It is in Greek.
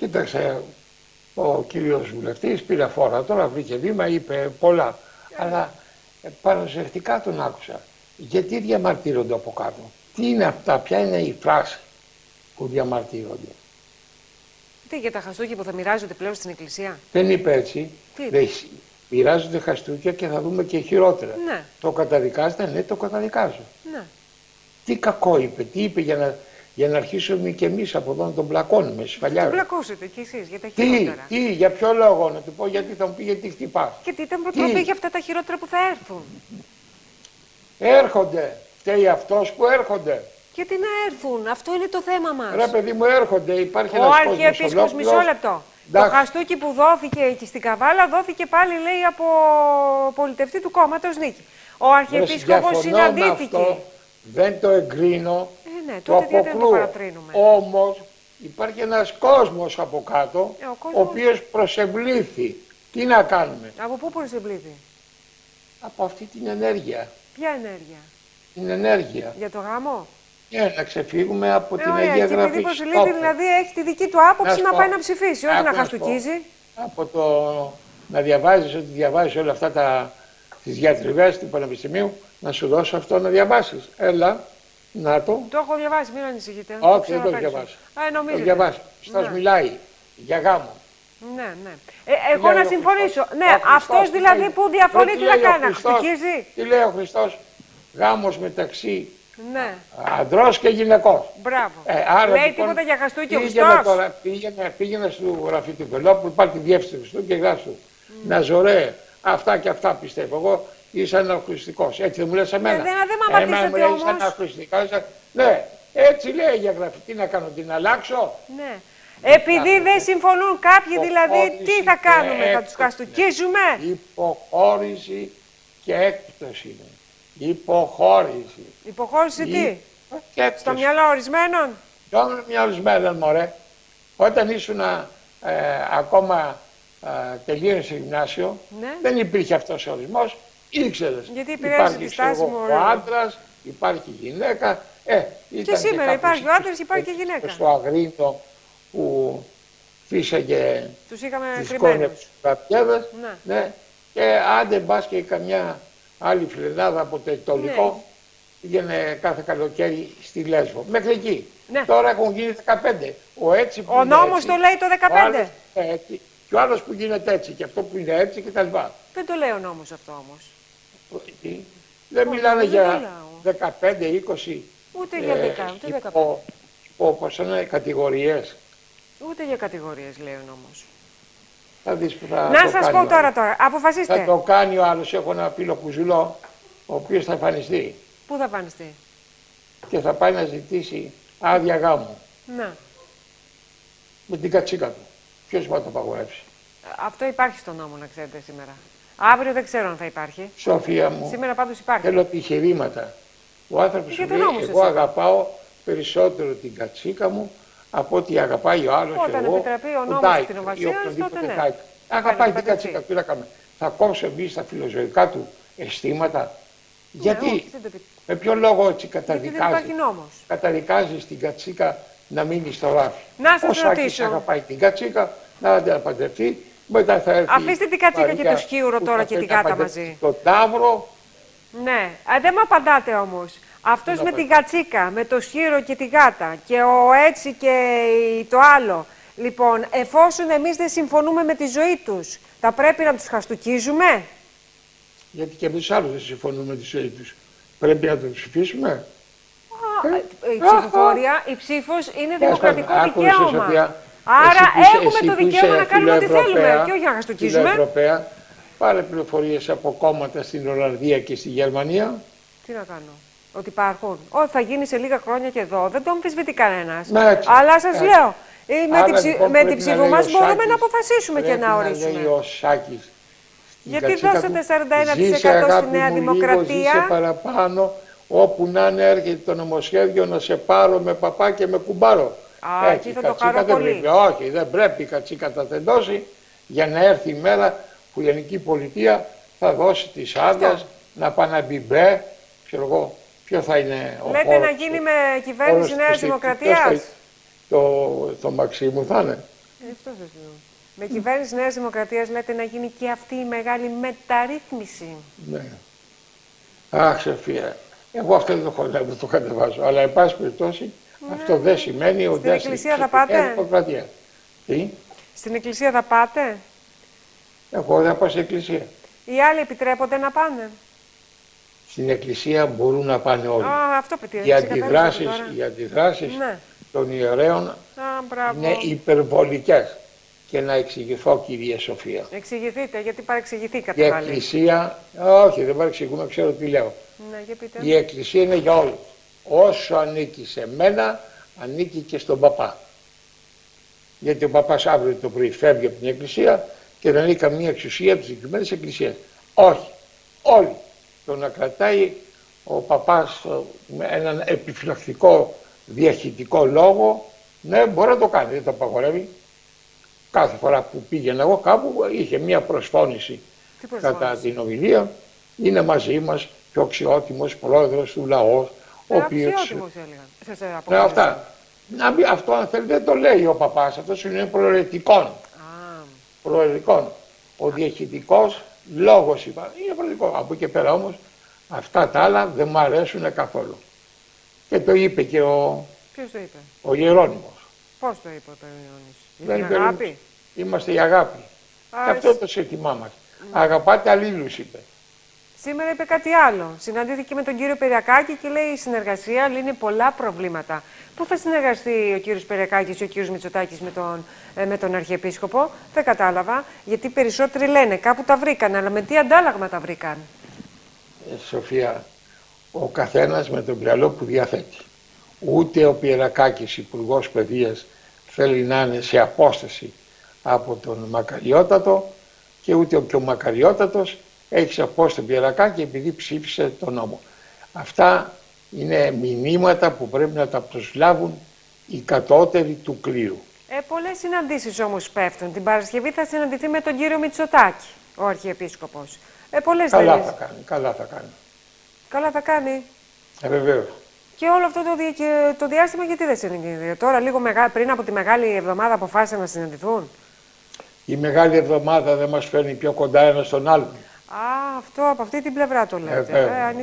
Κοίταξε, ο κύριος βουλευτής πήρε φόρα τώρα, βρήκε βήμα, είπε πολλά. Αλλά ε, παραζευτικά τον άκουσα. Γιατί διαμαρτύρονται από κάτω; Τι είναι αυτά, ποια είναι η φράση που διαμαρτύρονται; Τι για τα χαστούκια που θα μοιράζονται πλέον στην εκκλησία; Δεν είπε έτσι. Τι; Είπε; Δεν μοιράζονται χαστούκια και θα δούμε και χειρότερα. Ναι. Το καταδικάζετε, ναι, το καταδικάζω. Ναι. Τι κακό είπε, τι είπε για να, για να αρχίσουμε και εμείς από εδώ να τον πλακώνουμε, Μην σφαλιάρε. πλακώσετε κι εσείς για τα Τι, χειρότερα. τι, για ποιο λόγο να του πω, γιατί θα μου πει γιατί χτυπάς. Γιατί ήταν προτροπή για αυτά τα χειρότερα που θα έρθουν. Έρχονται. Φταίει αυτός που έρχονται. Γιατί να έρθουν, αυτό είναι το θέμα μας. Ρε παιδί μου, έρχονται. Υπάρχει Ο ένα Αρχιεπίσκοπος, μισό λεπτό. Το Εντάξει. χαστούκι που δόθηκε εκεί στην Καβάλα δόθηκε πάλι, λέει, από πολιτευτή του κόμματος Νίκη. Ο Αρχιεπίσκοπος συναντήθηκε. Δεν το εγκρίνω. Ε, ναι, το τότε γιατί να το αποκλείω. παρατρύνουμε. Όμως υπάρχει ένας κόσμος από κάτω, Ε, ο ο, κόσμος- οποίος προσευλήθη. Τι να κάνουμε; Από πού προσευλήθη, Από αυτή την ενέργεια. ποια ενέργεια, Την ενέργεια. για το γάμο; Για να ξεφύγουμε από Ε, την ωραία, Αγία και Γραφή. επειδή προσελείται, Στόπε. δηλαδή έχει τη δική του άποψη Να σου να, πω. πάει να ψηφίσει, όχι Άκου να να σου πω. χαστούκίζει. Από το να διαβάζεις ότι διαβάζεις όλα αυτά τα, τις διατριβές του Πανεπιστημίου, να σου δώσω αυτό να διαβάσεις. Έλα, να το. Το έχω διαβάσει, μην ανησυχείτε. Όχι, ξέρω δεν το απ' έξω. διαβάσει. Α, ε, Το νομίζετε. διαβάσει. Σας Ναι. μιλάει για γάμο. Ναι, ναι. Ε, εγώ λέει να ο συμφωνήσω. Χριστός; Ναι, Ο Χριστός αυτός τι δηλαδή λέει; που διαφωνεί Ρε, τι να λέει ο κάνει, να Χριστός; χαστούκίζει. Τι λέει ο Χριστός, γάμος μεταξύ Ναι, ανδρός και γυναικός. μπράβο. Ε, άρα, Λέει λοιπόν, τίποτα για χαστούκι ο πήγαινε Χριστός; τώρα, πήγαινε, πήγαινε στο γραφείο του Βελόπουλου, πάρει τη διεύθυνση του Χριστού και γράψει του. Να ζωρέ, αυτά και αυτά πιστεύω. Εγώ είσαι αναχρηστικός. Έτσι δεν μου λες εμένα. Ε, δεν- δεν μ' Εμένα απαντήσατε μου λέει, όμως. Είσαι αναχρηστικός. Είσαι- Ναι, έτσι λέει για γραφή. Τι να κάνω, την αλλάξω. Ναι. Επειδή δεν συμφωνούν κάποιοι δηλαδή, Υποχώρηση τι θα και κάνουμε, θα τους έκπτωση. χαστούκίζουμε. Υποχώρηση και έκπτωση. είναι. Υποχώρηση. Υποχώρηση τι, Ή- Και έκπτωση. στο μυαλό ορισμένων; Τώρα μια ορισμένη μωρέ, όταν ήσουν ε, ακόμα ε, τελείωνε γυμνάσιο, Ναι. δεν υπήρχε αυτός ο ορισμός, ήξερες. Γιατί επηρέασε υπάρχει, τη ξέρω στάση εγώ, μου, ο ωραία. άντρας, υπάρχει η γυναίκα. Ε, ήταν σήμερα κάποιος υπάρχει ο άντρας, υπάρχει και η γυναίκα. Στο Αγρίνο που φύσαγε Τους είχαμε τις κρυμμένους. κόνες του καπιέδες, Ναι. ναι, και άντε μπας και καμιά άλλη φιλενάδα από το εκτολικό, Ναι. πήγαινε κάθε καλοκαίρι στη Λέσβο. Μέχρι εκεί. Ναι. Τώρα έχουν γίνει 15. Ο έτσι που Ο είναι νόμος έτσι, το λέει το ο 15. άλλος είναι έτσι, και ο άλλος που γίνεται έτσι και αυτό που είναι έτσι κτλ. Δεν το λέει ο νόμος αυτό όμως. Δεν Όχι, μιλάνε δεν για μιλάω. 15, 20 Ούτε για ε, 10, ούτε 15. υπο, υπο, πώς είναι, κατηγορίες. Ούτε για κατηγορίες λέει ο νόμος. Θα δεις που θα Να το σας κάνει πω ο τώρα άλλος. τώρα, Θα αποφασίστε. το κάνει ο άλλος. Έχω ένα φίλο κουζουλό, ο οποίος θα εμφανιστεί Πού θα εμφανιστεί; και θα πάει να ζητήσει άδεια γάμου Να. με την κατσίκα του. Ποιος μπορεί να το απαγορεύσει; Αυτό υπάρχει στον νόμο να ξέρετε σήμερα. Αύριο δεν ξέρω αν θα υπάρχει. Σοφία μου, Σήμερα πάντως υπάρχει. θέλω επιχειρήματα. Ο άνθρωπος Για σου τον λέει, νόμο σου εγώ εσύ. αγαπάω περισσότερο την κατσίκα μου από ότι αγαπάει ο άλλος Όταν εγώ, επιτραπεί ο νόμος Ντάικ στην ή Οβασία, οποιοδήποτε τότε ναι. Ντάικ. Θα Αγαπάει κάνει την παντρευτεί. κατσίκα, τι να κάνουμε. Θα κόψω εμείς τα φιλοζωικά του αισθήματα. Γιατί, Ναι, όχι, δεν το πει- με ποιο λόγο έτσι Γιατί δεν καταδικάζει, υπάρχει νόμος. καταδικάζεις την κατσίκα να μείνει στο ράφι. Να σας Ο Σάκης ρωτήσω. αγαπάει την κατσίκα, να την παντρευτεί, μετά θα έρθει Αφήστε την κατσίκα και Μαρία το σκύουρο που τώρα θα και θέλει την να γάτα παντρευτεί μαζί. Το τάβρο, Ναι, Α, δεν μου απαντάτε όμως. Αυτός να με πάει. την κατσίκα, με το σχήρο και τη γάτα και ο έτσι και η- το άλλο. Λοιπόν, εφόσον εμείς δεν συμφωνούμε με τη ζωή τους, θα πρέπει να τους χαστούκίζουμε; γιατί και με τους άλλους δεν συμφωνούμε με τη ζωή τους. Πρέπει να το ψηφίσουμε; Α, η ψηφοφορία, η ψήφος είναι δημοκρατικό Άκουσες, δικαίωμα. Σοφία, Άρα εσύ που είσαι- έχουμε εσύ το που δικαίωμα είσαι να κάνουμε ό,τι θέλουμε φιλοευρωπαία, και όχι να χαστούκίζουμε. φιλοευρωπαία, Πάρε πληροφορίες από κόμματα στην Ολλανδία και στη Γερμανία. Τι να κάνω. Ότι υπάρχουν. Ό, θα γίνει σε λίγα χρόνια και εδώ. Δεν το αμφισβητεί κανένας. Ναι, έτσι. Αλλά σας Έτσι. λέω, ε, με, Άρα, την ψη- λοιπόν, με πρέπει την να ψήφο λέει μας ο μπορούμε Σάκης, να αποφασίσουμε και πρέπει να ορίσουμε. λέει ο Σάκης στην Γιατί κατσίκα δώσατε του, 41% «Ζήσε, στη αγάπη Νέα μου, λίγο, Δημοκρατία». Ζήσε παραπάνω, όπου να είναι έρχεται το νομοσχέδιο να σε πάρω με παπά και με κουμπάρο. Α, Έτσι, εκεί η θα το κατσίκα χαρώ δεν πολύ. Πρέπει, όχι, δεν πρέπει η κατσίκα θα τεντώσει για να έρθει η μέρα που η ελληνική πολιτεία θα δώσει τις άδειες να πάνε να μπει μπε, ξέρω εγώ, ποιο θα είναι ο Λέτε χώρος να του. γίνει με Όρος κυβέρνηση του Νέας σπιτιού. Δημοκρατίας; Ποιος θα- Το, το Μαξίμου θα είναι. Ε, αυτό σας λέω. Με κυβέρνηση Νέας Δημοκρατίας λέτε να γίνει και αυτή η μεγάλη μεταρρύθμιση. Ναι. Αχ, Σοφία, εγώ αυτό δεν το χωρίζω, δεν το κατεβάζω. Αλλά, εν πάση περιπτώσει, αυτό δεν σημαίνει ότι. Στην εκκλησία θα πάτε; Δημοκρατία. Τι, Στην εκκλησία θα πάτε; εγώ δεν πάω στην εκκλησία. Οι άλλοι επιτρέπονται να πάνε; Στην εκκλησία μπορούν να πάνε όλοι. Α, αυτό πετύχει. οι αντιδράσεις, οι αντιδράσεις Ναι. των ιερέων Α, μπράβο. είναι υπερβολικές. Και να εξηγηθώ, κυρία Σοφία. Εξηγηθείτε, γιατί παρεξηγηθήκατε Η πάλι. εκκλησία, όχι δεν παρεξηγούμε, ξέρω τι λέω. Ναι, για πείτε. Η εκκλησία είναι για όλους. Όσο ανήκει σε μένα, ανήκει και στον παπά. Γιατί ο παπάς αύριο το πρωί φεύγει από την εκκλησία και δεν έχει καμία εξουσία από τις συγκεκριμένες εκκλησίες. Όχι. Όλοι. Το να κρατάει ο παπάς ε, με έναν επιφυλακτικό διαχειτικό λόγο, ναι, μπορεί να το κάνει, δεν το απαγορεύει. Κάθε φορά που πήγαινα εγώ κάπου είχε μία προσφώνηση Τι κατά προσφώνηση. την ομιλία. Είναι μαζί μας και ο αξιότιμος πρόεδρος του λαού, ο Ε, οποίος... αξιότιμος έλεγαν. Σας ε, Ναι, αποκαλέσαν. αυτά. Να μην, αυτό αν θέλει δεν το λέει ο παπάς, αυτός είναι προαιρετικών. Α, προαιρετικών. Ο διαχειτικός λόγος είπα, είναι προαιρετικός. Από εκεί πέρα όμως αυτά τα άλλα δεν μου αρέσουν καθόλου. Και το είπε και ο, ποιος το είπε; ο Γερόνιμος. Πώς το είπε ο Περιόνης. Δεν Είναι είπε, αγάπη; Είμαστε η αγάπη. Α, και αυτό είναι το σύνθημά μας. Αγαπάτε αλλήλους είπε. Σήμερα είπε κάτι άλλο. Συναντήθηκε με τον κύριο Περιακάκη και λέει: Η συνεργασία λύνει πολλά προβλήματα. Πού θα συνεργαστεί ο κύριος Περιακάκης ή ο κύριος Μητσοτάκης με τον, ε, με τον Αρχιεπίσκοπο, δεν κατάλαβα. Γιατί οι περισσότεροι λένε κάπου τα βρήκαν, αλλά με τι αντάλλαγμα τα βρήκαν; Ε, Σοφία, ο καθένας με το μυαλό που διαθέτει. Ούτε ο Πιερακάκης, υπουργός Παιδείας, θέλει να είναι σε απόσταση από τον Μακαριότατο και ούτε και ο Μακαριότατος έχεις σε απόσταση τον Πιερακάκη επειδή ψήφισε τον νόμο. Αυτά είναι μηνύματα που πρέπει να τα προσλάβουν οι κατώτεροι του κλήρου. Ε, Πολλές συναντήσεις όμως πέφτουν. Την Παρασκευή θα συναντηθεί με τον κύριο Μητσοτάκη, ο Αρχιεπίσκοπος. Ε, πολλές Καλά θα κάνει, καλά θα κάνει. Καλά θα κάνει. Ε, βεβαίως. Και όλο αυτό το, δι- και το διάστημα γιατί δεν συναντηθούν. Τώρα, λίγο μεγα... πριν από τη μεγάλη εβδομάδα, αποφάσισαν να συναντηθούν; Η Μεγάλη Εβδομάδα δεν μας φέρνει πιο κοντά ένα στον άλλον. Α, αυτό από αυτή την πλευρά το λέτε. βέβαια. Ε, αν